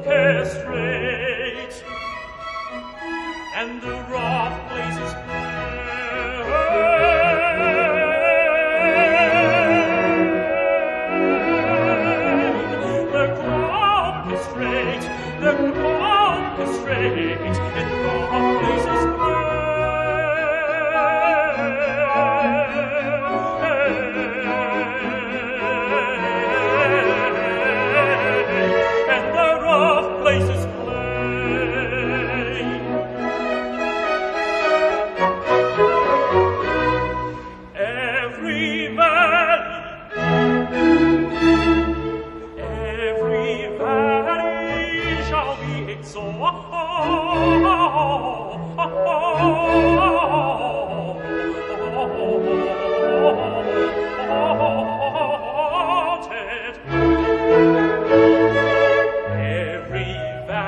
orchestrate, and the rough places